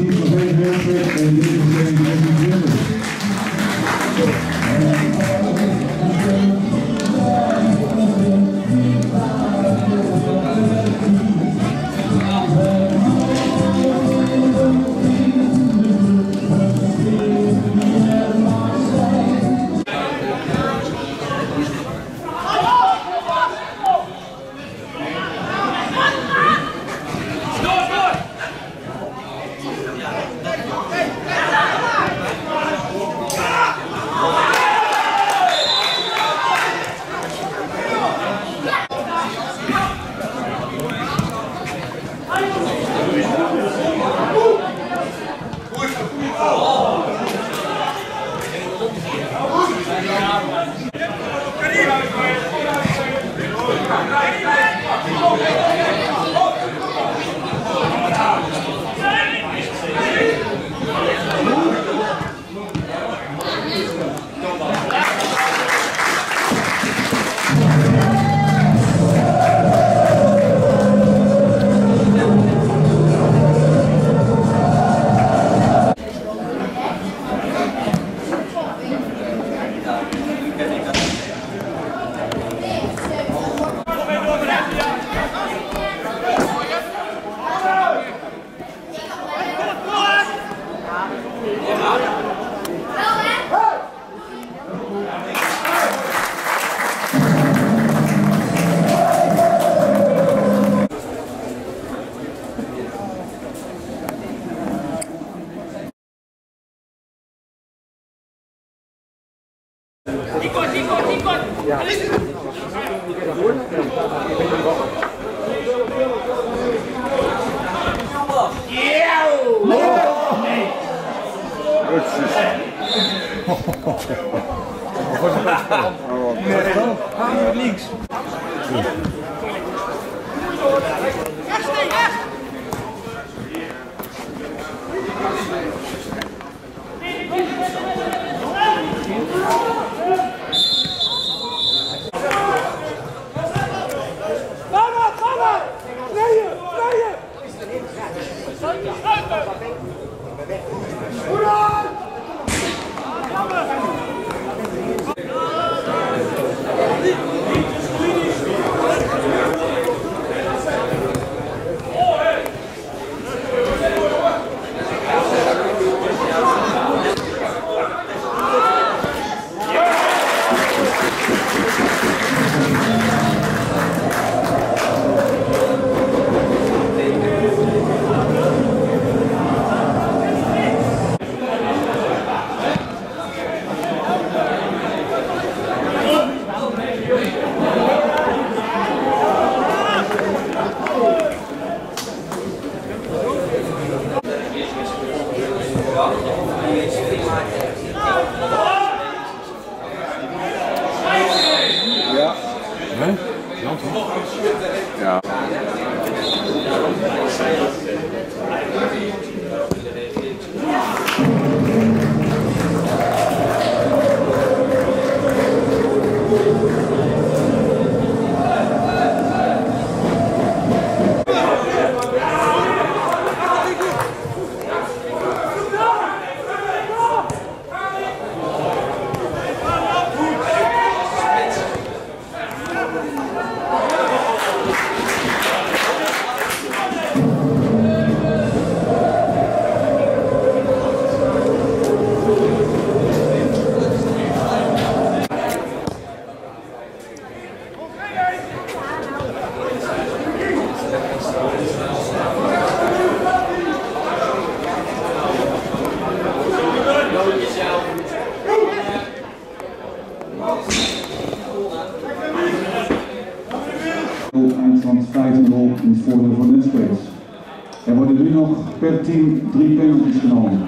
Thank you. todo dia. Mama, ほら Hein ja. In het voordeel van Netspace. Er worden nu nog per team drie penalties genomen.